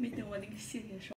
没等我那个谢谢说